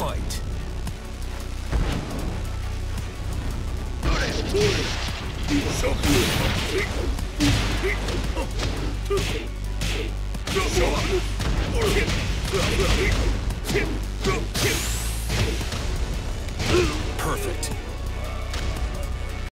fight. Perfect.